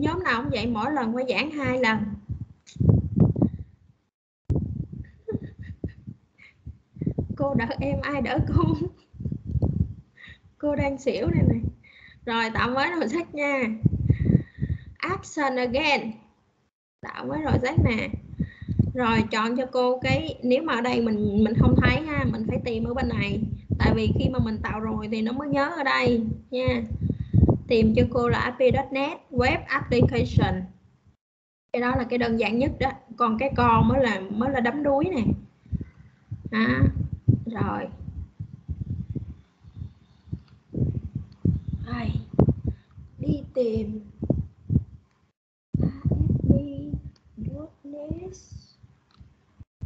nhóm nào cũng vậy, mỗi lần phải giảng hai lần. Cô đỡ em ai đỡ cô? Cô đang xỉu này này. Rồi, tạo mới rồi sách nha. Action again. Tạo mới rồi sách nè. Rồi, chọn cho cô cái, nếu mà ở đây mình mình không thấy ha, mình phải tìm ở bên này. Tại vì khi mà mình tạo rồi thì nó mới nhớ ở đây nha tìm cho cô là api.net web application. Cái đó là cái đơn giản nhất đó. Còn cái con mới là mới là đấm đuối nè. À, rồi. Ai, đi tìm api.net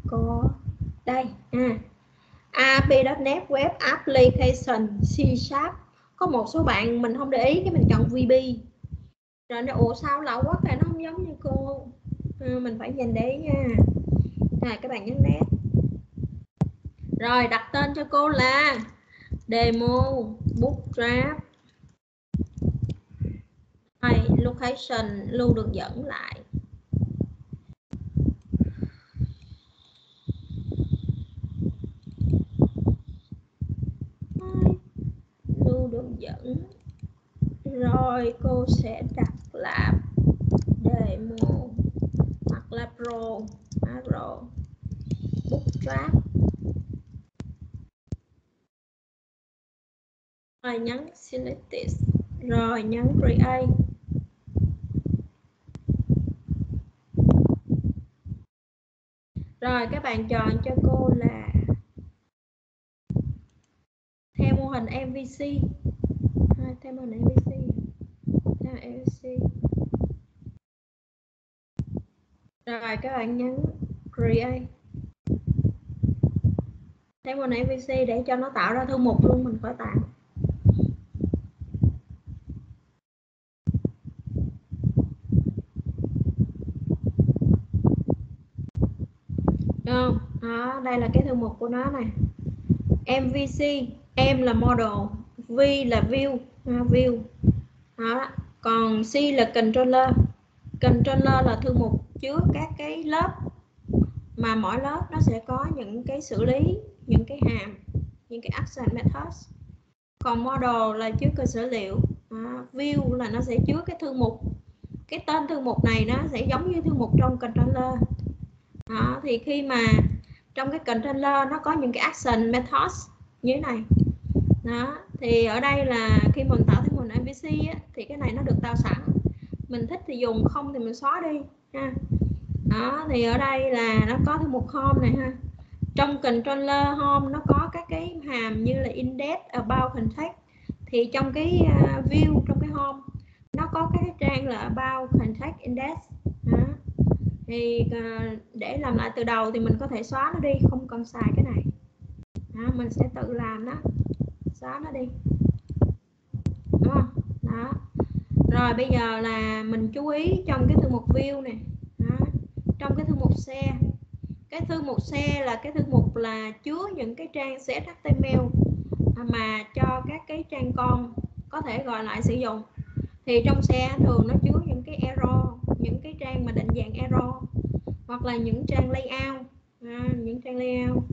có đây à api.net web application C Sharp có một số bạn mình không để ý cái mình chọn VB rồi nó ủa sao lậu quá cái nó không giống như cô. À, mình phải nhìn để ý nha. À, các bạn nhấn nét. Rồi đặt tên cho cô là demo bootstrap hay location lưu được dẫn lại lưu đường dẫn rồi cô sẽ đặt là demo hoặc là pro à, pro. Bootstrap. Rồi nhấn select this rồi nhấn create. Rồi các bạn chọn cho cô là theo mô hình MVC theo mô hình MVC theo MVC rồi các bạn nhấn create. Thấy mô nãy MVC để cho nó tạo ra thư mục luôn mình phải tạo. Không đó đây là cái thư mục của nó này. MVC M là model V là view ha, view. Đó còn C là controller. Controller là thư mục chứa các cái lớp mà mỗi lớp nó sẽ có những cái xử lý những cái hàm những cái action methods. Còn model là chứa cơ sở liệu. À, view là nó sẽ chứa cái thư mục. Cái tên thư mục này nó sẽ giống như thư mục trong controller. Đó, thì khi mà trong cái controller nó có những cái action methods như thế này. Đó thì ở đây là khi mình tạo thêm mình MVC á, thì cái này nó được tạo sẵn. Mình thích thì dùng không thì mình xóa đi ha. Đó thì ở đây là nó có thêm một home này ha. Trong controller home nó có các cái hàm như là index about contact thì trong cái à, view trong cái home nó có các cái trang là about contact index. Đó. Thì à, để làm lại từ đầu thì mình có thể xóa nó đi không cần xài cái này. Đó, mình sẽ tự làm đó xóa nó đi đó. Rồi bây giờ là mình chú ý trong cái thư mục view này đó. trong cái thư mục xe cái thư mục xe là cái thư mục là chứa những cái trang html mà cho các cái trang con có thể gọi lại sử dụng. Thì trong xe thường nó chứa những cái error những cái trang mà định dạng error hoặc là những trang layout. À, những trang layout.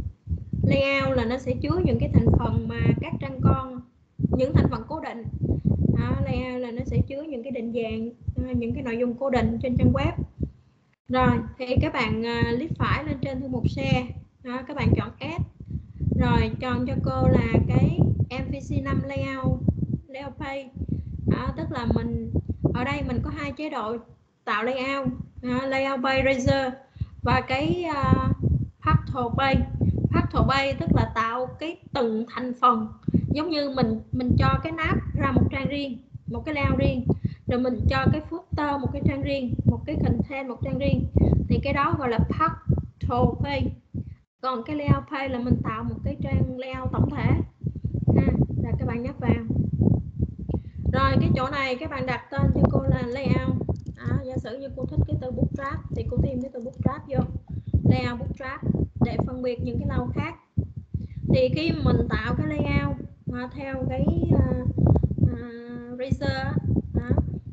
Layout là nó sẽ chứa những cái thành phần mà các trang con những thành phần cố định à, layout là nó sẽ chứa những cái định dạng ờ, những cái nội dung cố định trên trang web. Rồi thì các bạn uh, click phải lên trên thư mục xe đó, các bạn chọn add. Rồi chọn cho cô là cái MVC5 layout layout page. Đó, tức là mình ở đây mình có hai chế độ tạo layout. Uh, layout by razor và cái ờ, uh, partial page. Page tức là tạo cái từng thành phần giống như mình mình cho cái nắp ra một trang riêng một cái layout riêng rồi mình cho cái footer một cái trang riêng một cái content một trang riêng thì cái đó gọi là partial page còn cái layout page là mình tạo một cái trang layout tổng thể. Ha là các bạn nhấp vào. Rồi cái chỗ này các bạn đặt tên cho cô là layout. À, giả sử như cô thích cái từ bootstrap thì cô thêm cái từ bootstrap vô. Layout bootstrap để phân biệt những cái layout khác. Thì khi mình tạo theo cái ờ, ờ, uh, uh, razor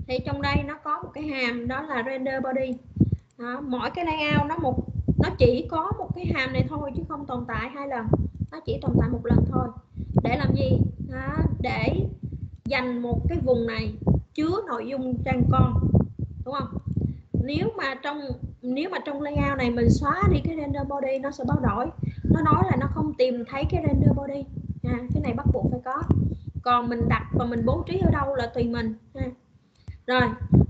thì trong đây nó có một cái hàm đó là render body. Đó, mỗi cái layout nó một nó chỉ có một cái hàm này thôi chứ không tồn tại hai lần. Nó chỉ tồn tại một lần thôi. Để làm gì? Đó, để dành một cái vùng này chứa nội dung trang con đúng không? Nếu mà trong nếu mà trong layout này mình xóa đi cái render body nó sẽ báo đổi. Nó nói là nó không tìm thấy cái render body ha. cái này bắt buộc phải có còn mình đặt và mình bố trí ở đâu là tùy mình ha. rồi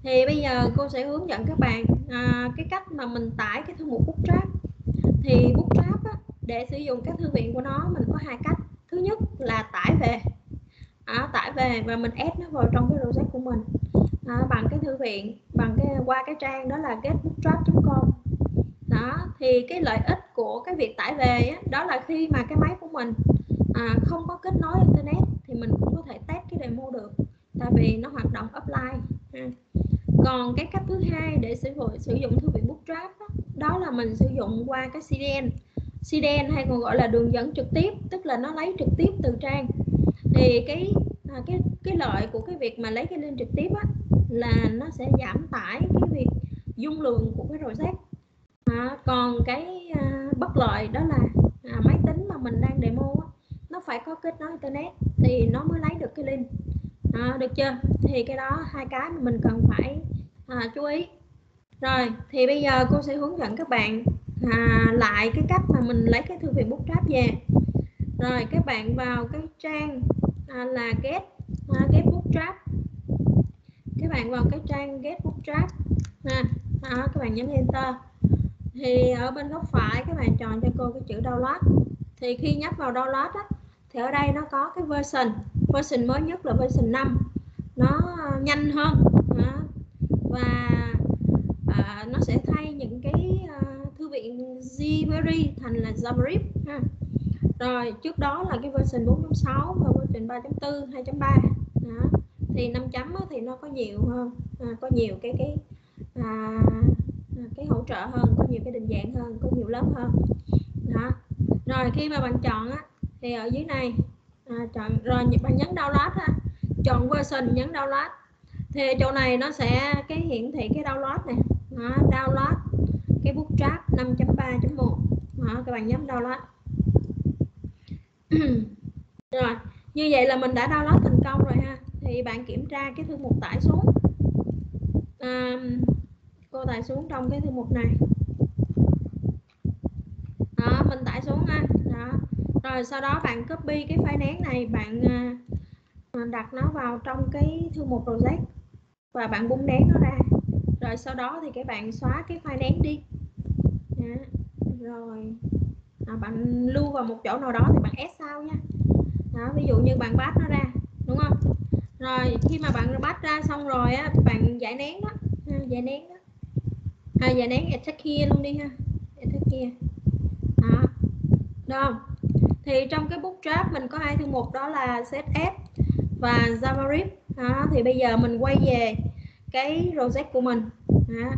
thì bây giờ cô sẽ hướng dẫn các bạn à, cái cách mà mình tải cái thư mục bootstrap thì bootstrap á, để sử dụng các thư viện của nó mình có hai cách thứ nhất là tải về à, tải về và mình ép nó vào trong cái project của mình à, bằng cái thư viện bằng cái qua cái trang đó là getbootstrap.com đó thì cái lợi ích của cái việc tải về á, đó là khi mà cái máy của mình à, không có kết nối internet thì mình cũng có thể test cái demo được tại vì nó hoạt động offline ha. còn cái cách thứ hai để sử dụng sử dụng thư viện bootstrap đó, đó là mình sử dụng qua cái CDN CDN hay còn gọi là đường dẫn trực tiếp tức là nó lấy trực tiếp từ trang. Thì cái à, cái cái lợi của cái việc mà lấy cái link trực tiếp á là nó sẽ giảm tải cái việc dung lượng của cái project à, còn cái à, bất lợi đó là à, máy tính mà mình đang demo á, phải có kết nối internet thì nó mới lấy được cái link. À, được chưa? Thì cái đó hai cái mà mình cần phải à, chú ý. Rồi thì bây giờ cô sẽ hướng dẫn các bạn à, lại cái cách mà mình lấy cái thư viện bootstrap về. Rồi các bạn vào cái trang à, là get à, get bootstrap các bạn vào cái trang get bootstrap ha à, à, các bạn nhấn enter. Thì ở bên góc phải các bạn chọn cho cô cái chữ download. Thì khi nhấp vào download á, thì ở đây nó có cái version version mới nhất là version 5 nó ờ, nhanh hơn đó. và à, nó sẽ thay những cái à, thư viện jQuery thành là JavaScript ha rồi trước đó là cái version 4.6 và version 3.4 2.3 đó. thì 5 chấm thì nó có nhiều hơn à, có nhiều cái cái à, cái hỗ trợ hơn có nhiều cái định dạng hơn có nhiều lớp hơn đó rồi khi mà bạn chọn á thì ở dưới này à, chọn rồi bạn nhấn download ha. Chọn version nhấn download. Thì chỗ này nó sẽ cái hiển thị cái download này đó, download cái bút bootstrap 5.3.1 đó, các bạn nhấn download. Rồi như vậy là mình đã download thành công rồi ha. Thì bạn kiểm tra cái thư mục tải xuống. À, cô tải xuống trong cái thư mục này. Đó mình tải xuống ha rồi sau đó bạn copy cái file nén này bạn à, à, đặt nó vào trong cái thư mục project và bạn bung nén nó ra. Rồi sau đó thì các bạn xóa cái file nén đi. Đó. rồi à, bạn lưu vào một chỗ nào đó thì bạn ép sao nha. Đó ví dụ như bạn bắt nó ra đúng không? Rồi khi mà bạn bắt ra xong rồi á bạn giải nén đó. Giải nén đó. À, giải nén attack kia luôn đi ha. Attack kia đó đúng không? Thì trong cái bootstrap mình có hai thư mục đó là CSS và JavaScript đó thì bây giờ mình quay về cái project của mình. Đó.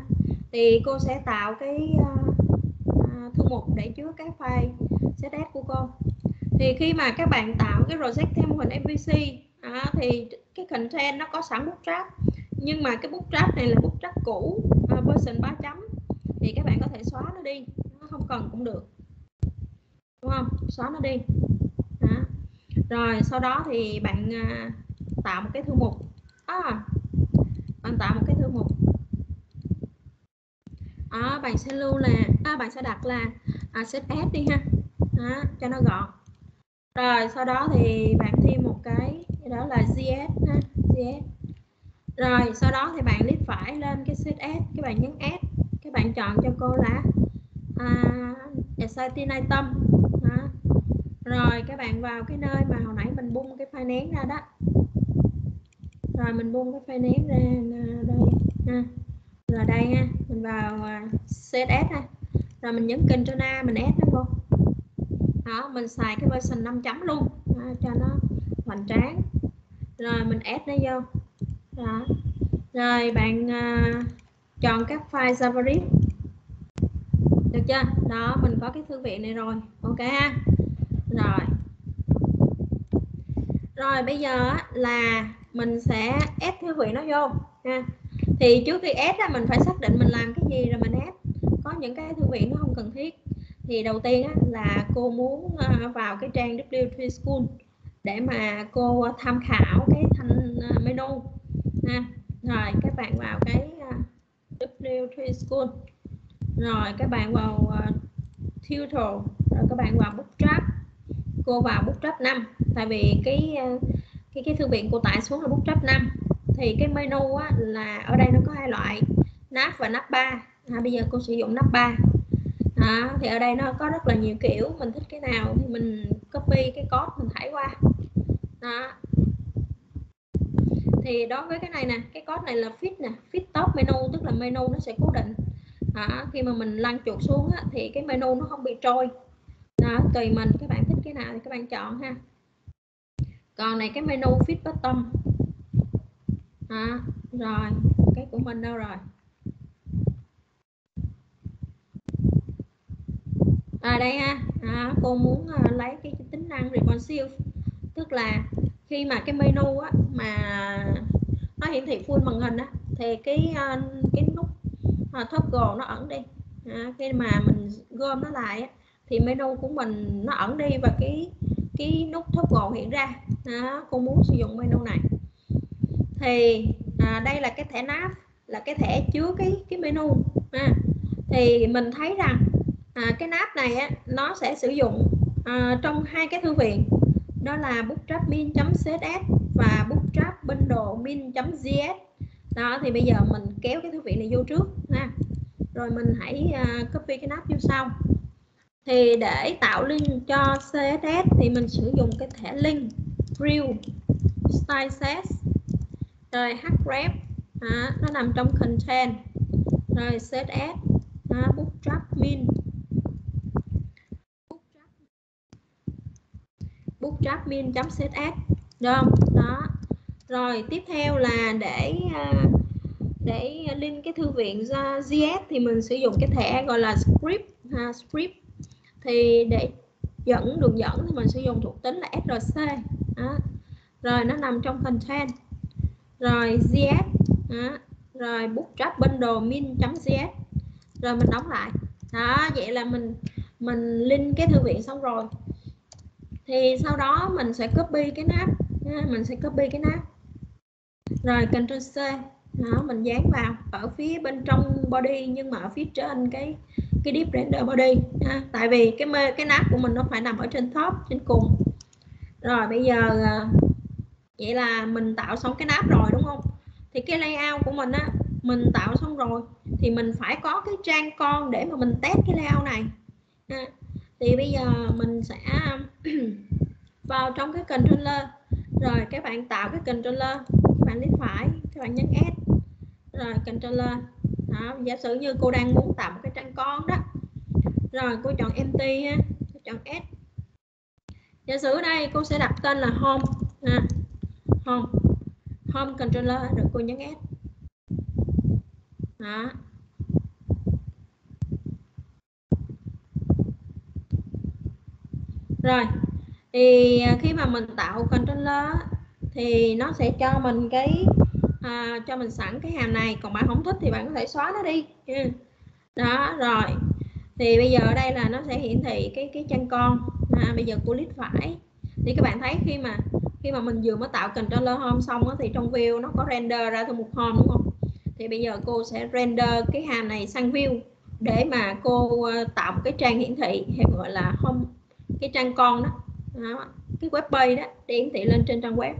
thì cô sẽ tạo cái uh, thư mục để chứa các file CSS của cô. Thì khi mà các bạn tạo cái project thêm hình MVC đó, thì cái content nó có sẵn bootstrap nhưng mà cái bootstrap này là bootstrap cũ uh, version 3 chấm. Thì các bạn có thể xóa nó đi nó không cần cũng được đúng không? Xóa nó đi. Đó. rồi sau đó thì bạn uh, tạo một cái thư mục. À, bạn tạo một cái thư mục. À, bạn sẽ lưu là à, bạn sẽ đặt là à, set s đi ha. Đó, cho nó gọn. Rồi sau đó thì bạn thêm một cái đó là gs ha gs rồi sau đó thì bạn click phải lên cái set s các bạn nhấn s các bạn chọn cho cô là à, exciting item rồi các bạn vào cái nơi mà hồi nãy mình bung cái file nén ra đó. Rồi mình bung cái file nén ra đây ha. Rồi đây ha mình vào à, CSS ha. Rồi mình nhấn Control A mình ép nó vô. Đó mình xài cái version 5 chấm luôn đó, cho nó hoành tráng. Rồi mình ép nó vô. Đó. Rồi bạn uh, chọn các file JavaScript được chưa? Đó mình có cái thư viện này rồi. Ok ha rồi. Rồi bây giờ là mình sẽ ép thư viện nó vô ha. Thì trước khi ép ra mình phải xác định mình làm cái gì rồi mình ép. Có những cái thư viện nó không cần thiết. Thì đầu tiên á, là cô muốn ờ, vào cái trang W3 School để mà cô ờ, tham khảo cái thanh ờ, menu ha. Rồi các bạn vào cái W3 School. Rồi các bạn vào uh, tutorial rồi các bạn vào bootstrap cô vào bút bootstrap 5 tại vì cái ờ, cái cái thư viện cô tải xuống là bút bootstrap 5 thì cái menu á, là ở đây nó có hai loại nắp và nắp 3 à, bây giờ cô sử dụng nắp 3 à, thì ở đây nó có rất là nhiều kiểu mình thích cái nào thì mình copy cái code mình thải qua. Đó. Thì đối với cái này nè cái code này là fit nè fit top menu tức là menu nó sẽ cố định. À, khi mà mình lăn chuột xuống á, thì cái menu nó không bị trôi. Đó, tùy mình các bạn thích cái nào thì các bạn chọn ha. Còn này cái menu fit bottom à, rồi cái của mình đâu rồi? À đây ha. À, cô muốn uh, lấy cái tính năng responsive tức là khi mà cái menu á, mà nó hiển thị full màn hình á, thì cái uh, cái nút uh, toggle nó ẩn đi. À, khi mà mình gom nó lại á, thì menu của mình nó ẩn đi và cái cái nút toggle hiện ra. Đó, cô muốn sử dụng menu này. Thì à, đây là cái thẻ nav là cái thẻ chứa cái cái menu. À, thì mình thấy rằng à, cái nav này á, nó sẽ sử dụng à, trong hai cái thư viện. Đó là bootstrapmin.css và bootstrapbundle.min.js đó thì bây giờ mình kéo cái thư viện này vô trước ha. Rồi mình hãy uh, copy cái nắp vô sau thì để tạo link cho CSS thì mình sử dụng cái thẻ link view style rồi href à, nó nằm trong content. Rồi css à, bootstrap min bootstrap min css được không? Đó. Rồi tiếp theo là để à, để link cái thư viện ra JS thì mình sử dụng cái thẻ gọi là script ha, script thì để dẫn đường dẫn thì mình sử dụng thuộc tính là src đó. rồi nó nằm trong content. Rồi GS đó. rồi bootstrap bundle min gs rồi mình đóng lại. Đó vậy là mình mình link cái thư viện xong rồi. Thì sau đó mình sẽ copy cái nắp. Mình sẽ copy cái nắp. Rồi Ctrl C. Đó, mình dán vào ở phía bên trong body nhưng mà ở phía trên cái cái deep render body ha. tại vì cái mê, cái nắp của mình nó phải nằm ở trên top trên cùng. Rồi bây giờ à, vậy là mình tạo xong cái nắp rồi đúng không? Thì cái layout của mình á mình tạo xong rồi thì mình phải có cái trang con để mà mình test cái layout này. Ha. thì bây giờ mình sẽ vào trong cái controller. Rồi các bạn tạo cái controller. Các bạn click phải các bạn nhấn S rồi controller đó, giả sử như cô đang muốn tạo một cái trang con đó. Rồi cô chọn empty ha cô chọn S. Giả sử ở đây cô sẽ đặt tên là home. À, home. Home controller rồi cô nhấn S. Đó. Rồi thì khi mà mình tạo controller thì nó sẽ cho mình cái à, cho mình sẵn cái hàm này còn bạn không thích thì bạn có thể xóa nó đi. Ừ. Đó rồi. Thì bây giờ ở đây là nó sẽ hiển thị cái cái chân con. À, bây giờ cô click phải. Thì các bạn thấy khi mà khi mà mình vừa mới tạo controller home xong đó, thì trong view nó có render ra thư một home đúng không? Thì bây giờ cô sẽ render cái hàm này sang view để mà cô ờ, tạo một cái trang hiển thị hay gọi là home cái trang con đó, đó. Cái web page đó để hiển thị lên trên trang web.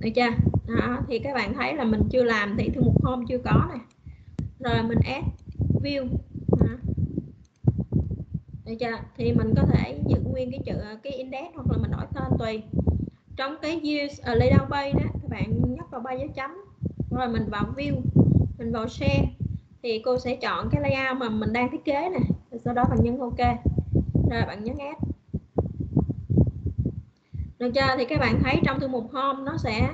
Được chưa? Đó, thì các bạn thấy là mình chưa làm thì thư mục home chưa có này. Rồi mình add view. Đó. được chưa? Thì mình có thể giữ nguyên cái chữ cái index hoặc là mình đổi tên tùy. Trong cái views ở layout bay đó các bạn nhấp vào ba dấu chấm. Rồi mình vào view mình vào share. Thì cô sẽ chọn cái layout mà mình đang thiết kế này sau đó bạn nhấn ok. Rồi bạn nhấn add. Được chưa? Thì các bạn thấy trong thư mục home nó sẽ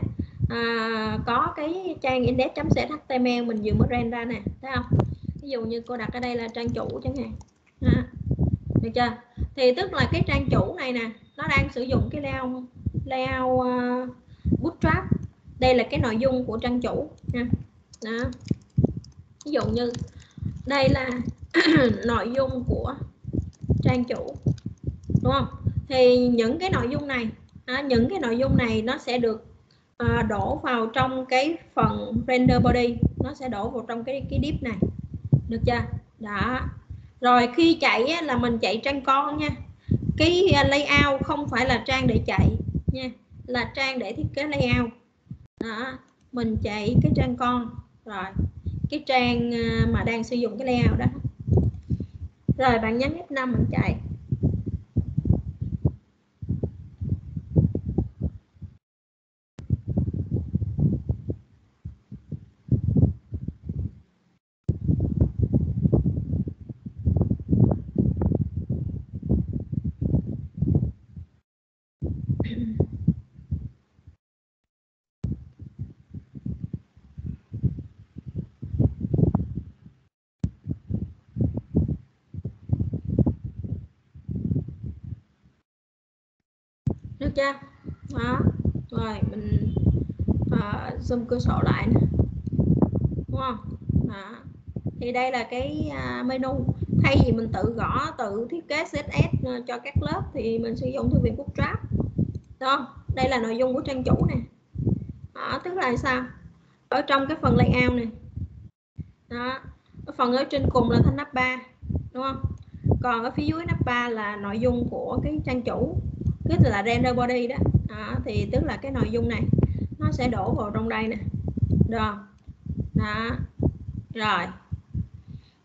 à, có cái trang index.html mình vừa mới render ra nè thấy không? Ví dụ như cô đặt ở đây là trang chủ chẳng hạn. Ha. được chưa? Thì tức là cái trang chủ này nè nó đang sử dụng cái layout layout uh, bootstrap. Đây là cái nội dung của trang chủ nha. Đó. Ví dụ như đây là nội dung của trang chủ đúng không? Thì những cái nội dung này à, những cái nội dung này nó sẽ được à, đổ vào trong cái phần render body. Nó sẽ đổ vào trong cái cái div này. Được chưa? Đó. Rồi khi chạy á, là mình chạy trang con nha. Cái layout không phải là trang để chạy nha là trang để thiết kế layout. Đó. Mình chạy cái trang con. Rồi. Cái trang à, mà đang sử dụng cái layout đó. Rồi bạn nhấn F5 mình chạy được chưa đó rồi mình à, zoom cửa sổ lại nè. Đúng không? Đó. thì đây là cái à, menu. Thay vì mình tự gõ tự thiết kế CSS ờ, cho các lớp thì mình sử dụng thư viện Bootstrap. Đó đây là nội dung của trang chủ nè. Đó, tức là sao? Ở trong cái phần layout này. Đó. Phần ở trên cùng là thanh nắp 3 đúng không? Còn ở phía dưới nắp 3 là nội dung của cái trang chủ tức là render body đó. à, thì tức là cái nội dung này nó sẽ đổ vào trong đây nè. Rồi đó. Rồi.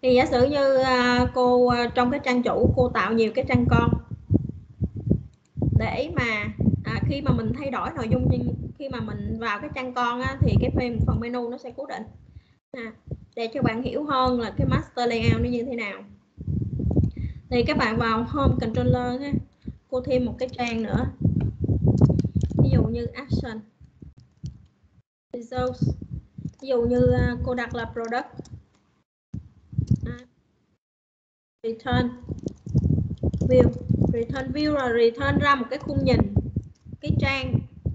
Thì giả sử như uh, cô uh, trong cái trang chủ cô tạo nhiều cái trang con. Để mà à, khi mà mình thay đổi nội dung khi mà mình vào cái trang con á, thì cái phần phần menu nó sẽ cố định. À, để cho bạn hiểu hơn là cái master layout nó như thế nào. Thì các bạn vào home controller nha cô thêm một cái trang nữa. Ví dụ như action results. Ví dụ như à, cô đặt là product. À, return view. Return view là return ra một cái khung nhìn cái trang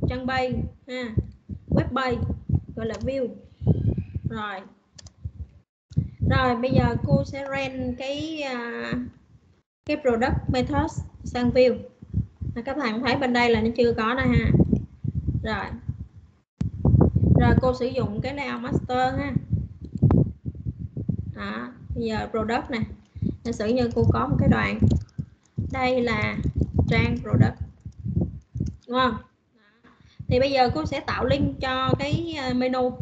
trang bay ha web bay gọi là view. Rồi. Rồi bây giờ cô sẽ ren cái uh, cái product method sang view. Các bạn thấy bên đây là nó chưa có nè ha. Rồi. Rồi cô sử dụng cái layout master ha. Đó bây giờ product nè. Giả sử như cô có một cái đoạn đây là trang product. Đúng không? Thì bây giờ cô sẽ tạo link cho cái ờ, menu.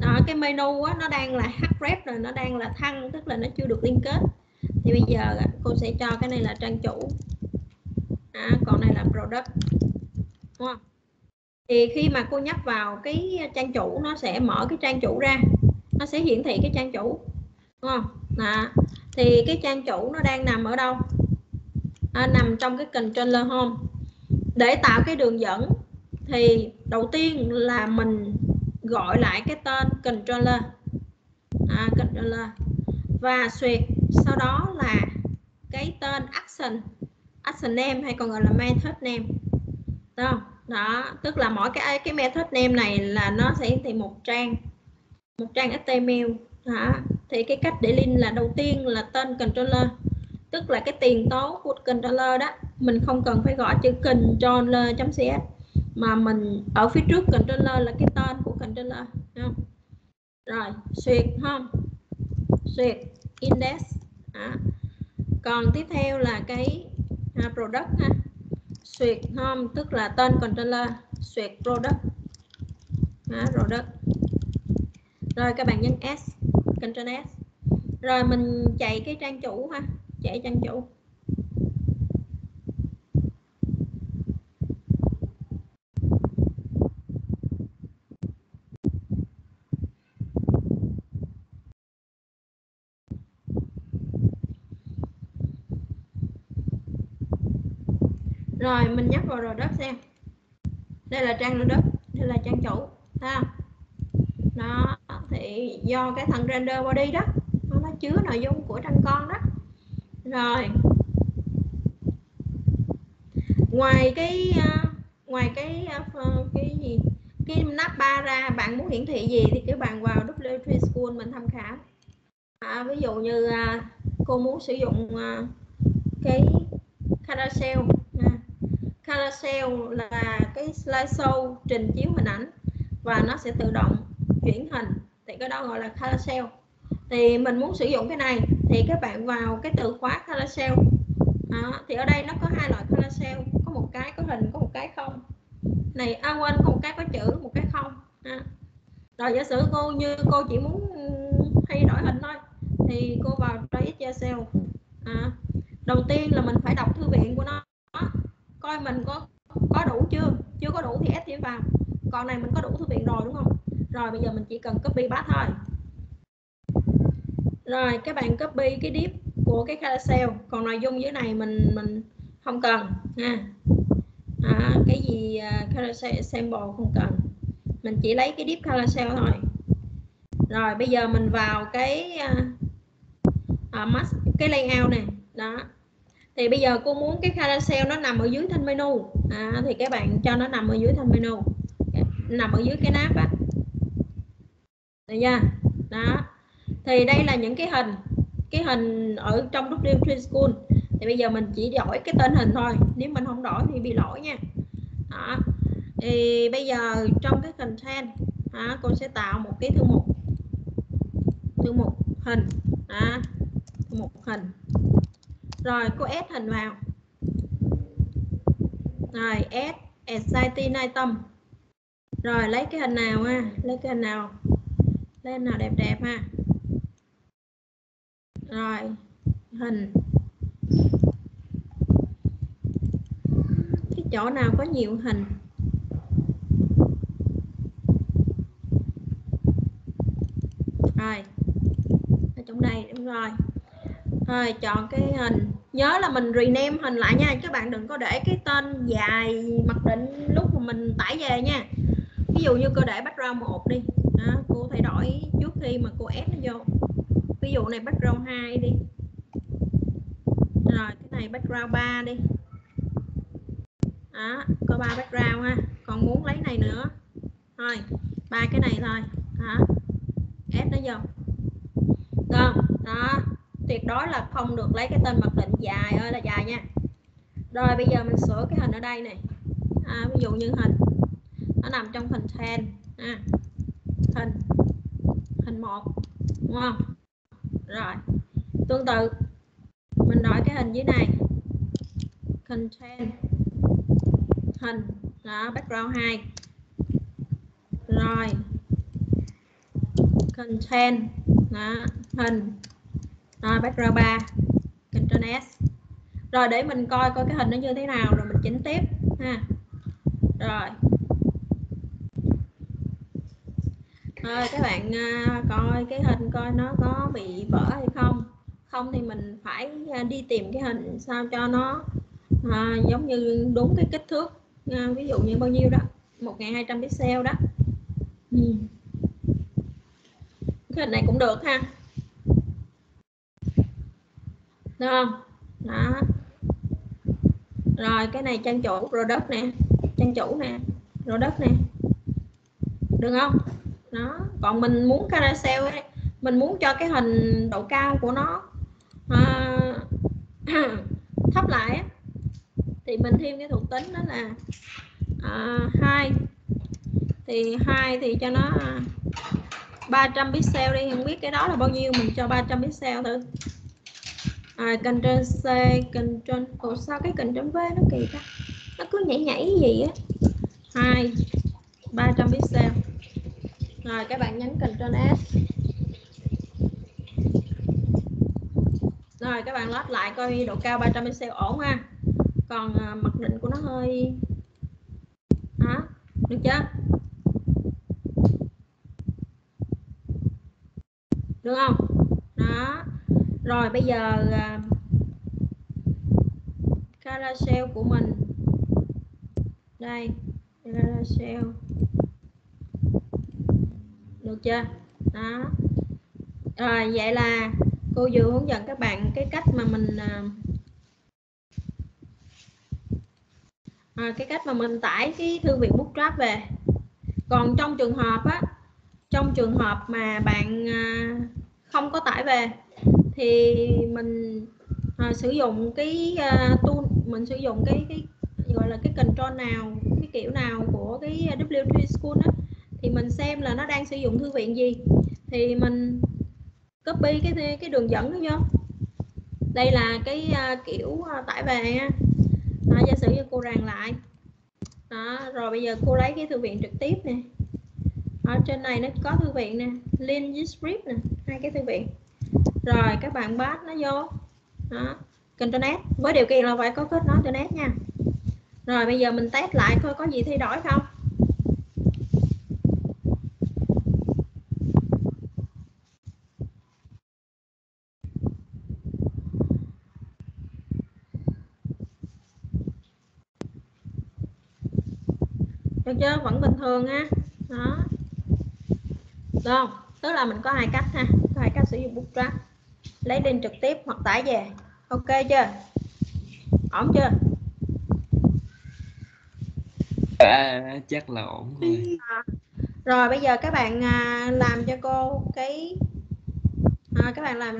Đó, cái menu á, nó đang là href rồi nó đang là thăng tức là nó chưa được liên kết. Thì bây giờ cô sẽ cho cái này là trang chủ à, còn này là product đúng không? Thì khi mà cô nhấp vào cái trang chủ nó sẽ mở cái trang chủ ra nó sẽ hiển thị cái trang chủ đúng không? À, thì cái trang chủ nó đang nằm ở đâu? À, nằm trong cái controller home. Để tạo cái đường dẫn thì đầu tiên là mình gọi lại cái tên controller. À, controller. Và xuyệt sau đó là cái tên action action name hay còn gọi là method name đó đó, tức là mỗi cái cái method name này là nó sẽ hiển thị một trang một trang HTML đó. thì cái cách để link là đầu tiên là tên controller tức là cái tiền tố của controller đó, mình không cần phải gõ chữ controller.cs mà mình, ở phía trước controller là cái tên của controller không? rồi duyệt không duyệt index à. còn tiếp theo là cái ha, product ha. Suyệt home tức là tên controller. Suyệt product. Ha, product. Rồi các bạn nhấn S control S. Rồi mình chạy cái trang chủ ha. Chạy trang chủ. Rồi mình nhấp vào rồi đất xem. Đây là trang đất đây là trang chủ ha nó thì do cái thằng render body đó nó chứa nội dung của trang con đó. Rồi. Ngoài cái ờ, ngoài cái ờ, cái gì cái nắp ba ra bạn muốn hiển thị gì thì các bạn vào W3 School mình tham khảo. À, ví dụ như ờ, cô muốn sử dụng cái carousel carousel là cái slideshow trình chiếu hình ảnh và nó sẽ tự động chuyển hình. Thì cái đó gọi là carousel. Thì mình muốn sử dụng cái này thì các bạn vào cái từ khóa carousel. À, thì ở đây nó có hai loại carousel có một cái có hình có một cái không. Này à quên có một cái có chữ một cái không. À. rồi giả sử cô như cô chỉ muốn ừ, thay đổi hình thôi thì cô vào đây Excel à. đầu tiên là mình phải đọc thư viện của nó coi mình có có đủ chưa chưa có đủ thì ép thêm con này mình có đủ thư viện rồi đúng không? Rồi bây giờ mình chỉ cần copy path thôi. Rồi các bạn copy cái div của cái carousel. Còn nội dung dưới này mình mình không cần ha. À, cái gì à, carousel sample không cần. Mình chỉ lấy cái div carousel thôi. Rồi bây giờ mình vào cái uh, mask, cái layout này đó. Thì bây giờ cô muốn cái carousel nó nằm ở dưới thanh menu. À, thì các bạn cho nó nằm ở dưới thanh menu nằm ở dưới cái nắp á. Được chưa đó. Thì đây là những cái hình cái hình ở trong W Train School. Thì bây giờ mình chỉ đổi cái tên hình thôi nếu mình không đổi thì bị lỗi nha. Đó. thì bây giờ trong cái content đó, cô sẽ tạo một cái thư mục thư mục hình đó. thư mục hình. Rồi cô ép hình vào. Rồi add exciting item rồi, lấy cái hình nào ha? Lấy cái hình nào? Lấy hình nào đẹp đẹp ha? Rồi, hình. Cái chỗ nào có nhiều hình? Rồi, ở trong đây, đúng rồi. Rồi, chọn cái hình. Nhớ là mình rename hình lại nha các bạn đừng có để cái tên dài mặc định lúc mà mình tải về nha ví dụ như cô để background một đi. À, cô thay đổi trước khi mà cô ép nó vô. Ví dụ này background 2 đi. Rồi cái này background 3 đi. Đó có ba background ha. Còn muốn lấy này nữa. Thôi ba cái này thôi. Hả? ép nó vô. Được đó. Tuyệt đối là không được lấy cái tên mặc định. Dài ơi là dài nha. Rồi bây giờ mình sửa cái hình ở đây này. À, ví dụ như hình nó nằm trong hình ten à, hình hình một đúng không? Rồi tương tự. Mình đổi cái hình dưới này. Content hình đó background 2 rồi content đó, hình. Rồi background 3 content S. Rồi để mình coi coi cái hình nó như thế nào rồi mình chỉnh tiếp ha. Rồi. Rồi các bạn à, coi cái hình coi nó có bị vỡ hay không. Không thì mình phải à, đi tìm cái hình sao cho nó à, giống như đúng cái kích thước à, ví dụ như bao nhiêu đó 1200 pixel đó. Ừ. cái hình này cũng được ha. Được không? Đó. Rồi cái này trang chủ product nè trang chủ nè product nè. Được không? Đó còn mình muốn carousel ấy, mình muốn cho cái hình độ cao của nó à, thấp lại thì mình thêm cái thuộc tính đó là à, hai. Thì hai thì cho nó à, 300 pixel đi không biết cái đó là bao nhiêu mình cho 300 pixel thử. À, Ctrl C Ctrl Ủa sao cái Ctrl V nó kỳ ta? Nó cứ nhảy nhảy gì á? Hai 300 pixel rồi các bạn nhấn Ctrl S. Rồi các bạn lót lại coi độ cao 300 pixel ổn ha. Còn à, mặc định của nó hơi đó được chưa? Được không? Đó. Rồi bây giờ à, carousel của mình. Đây carousel được chưa? Đó. Rồi vậy là cô vừa hướng dẫn các bạn cái cách mà mình à, à cái cách mà mình tải cái thư viện bootstrap về. Còn trong trường hợp á trong trường hợp mà bạn à, không có tải về thì mình à, sử dụng cái à, tool mình sử dụng cái cái gọi là cái control nào cái kiểu nào của cái à, W3 School á thì mình xem là nó đang sử dụng thư viện gì. Thì mình copy cái cái đường dẫn đó vô. Đây là cái uh, kiểu uh, tải về ha. Đó, giả sử như cô ràng lại. Đó, rồi bây giờ cô lấy cái thư viện trực tiếp nè. Ở trên này nó có thư viện nè. Link với script nè hai cái thư viện. Rồi các bạn bắt nó vô. Đó internet. Với điều kiện là phải có kết nối internet nha. Rồi bây giờ mình test lại coi có gì thay đổi không? Chưa vẫn bình thường ha đó. Được không? Tức là mình có hai cách ha. Có hai cách sử dụng bootstrap. Lấy link trực tiếp hoặc tải về. Ok chưa? Ổn chưa? À, chắc là ổn rồi rồi bây giờ các bạn à, làm cho cô cái à, các bạn làm